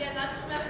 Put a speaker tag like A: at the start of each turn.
A: Yeah, that's better.